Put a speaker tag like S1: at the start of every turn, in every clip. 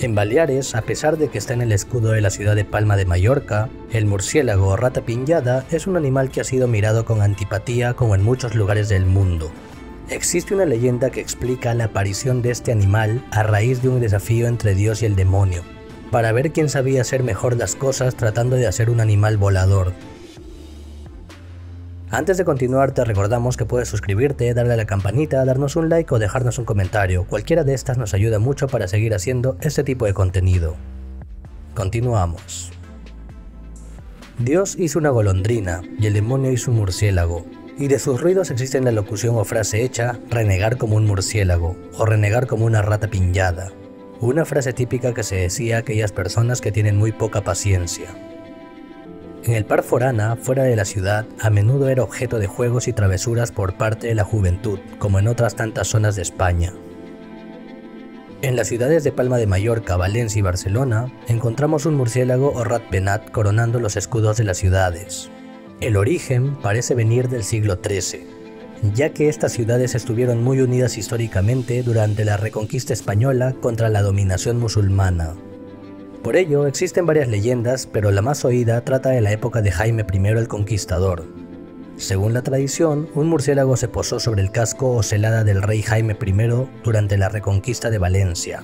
S1: En Baleares, a pesar de que está en el escudo de la ciudad de Palma de Mallorca, el murciélago o rata piñada es un animal que ha sido mirado con antipatía como en muchos lugares del mundo. Existe una leyenda que explica la aparición de este animal a raíz de un desafío entre Dios y el demonio, para ver quién sabía hacer mejor las cosas tratando de hacer un animal volador. Antes de continuar te recordamos que puedes suscribirte, darle a la campanita, darnos un like o dejarnos un comentario. Cualquiera de estas nos ayuda mucho para seguir haciendo este tipo de contenido. Continuamos. Dios hizo una golondrina y el demonio hizo un murciélago. Y de sus ruidos existe la locución o frase hecha renegar como un murciélago o renegar como una rata piñada. Una frase típica que se decía a aquellas personas que tienen muy poca paciencia. En el Par Forana, fuera de la ciudad, a menudo era objeto de juegos y travesuras por parte de la juventud, como en otras tantas zonas de España. En las ciudades de Palma de Mallorca, Valencia y Barcelona, encontramos un murciélago o rat penat coronando los escudos de las ciudades. El origen parece venir del siglo XIII, ya que estas ciudades estuvieron muy unidas históricamente durante la reconquista española contra la dominación musulmana. Por ello, existen varias leyendas, pero la más oída trata de la época de Jaime I el Conquistador. Según la tradición, un murciélago se posó sobre el casco o celada del rey Jaime I durante la reconquista de Valencia.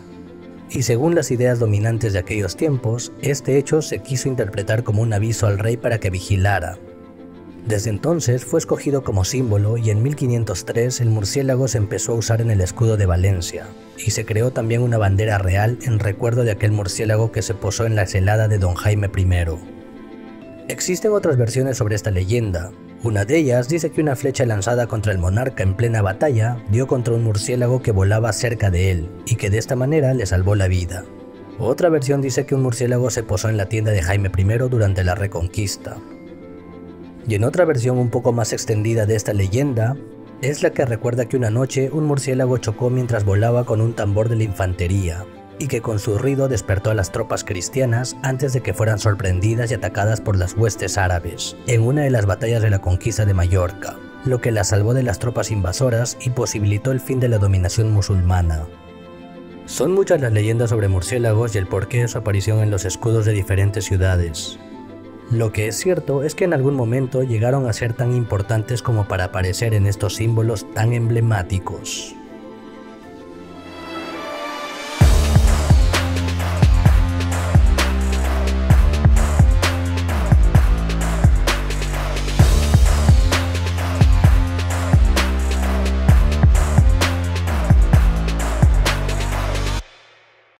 S1: Y según las ideas dominantes de aquellos tiempos, este hecho se quiso interpretar como un aviso al rey para que vigilara, desde entonces fue escogido como símbolo y en 1503 el murciélago se empezó a usar en el escudo de Valencia, y se creó también una bandera real en recuerdo de aquel murciélago que se posó en la celada de don Jaime I. Existen otras versiones sobre esta leyenda. Una de ellas dice que una flecha lanzada contra el monarca en plena batalla dio contra un murciélago que volaba cerca de él, y que de esta manera le salvó la vida. Otra versión dice que un murciélago se posó en la tienda de Jaime I durante la Reconquista, y en otra versión un poco más extendida de esta leyenda, es la que recuerda que una noche un murciélago chocó mientras volaba con un tambor de la infantería, y que con su ruido despertó a las tropas cristianas antes de que fueran sorprendidas y atacadas por las huestes árabes, en una de las batallas de la conquista de Mallorca, lo que la salvó de las tropas invasoras y posibilitó el fin de la dominación musulmana. Son muchas las leyendas sobre murciélagos y el porqué de su aparición en los escudos de diferentes ciudades, lo que es cierto es que en algún momento llegaron a ser tan importantes como para aparecer en estos símbolos tan emblemáticos.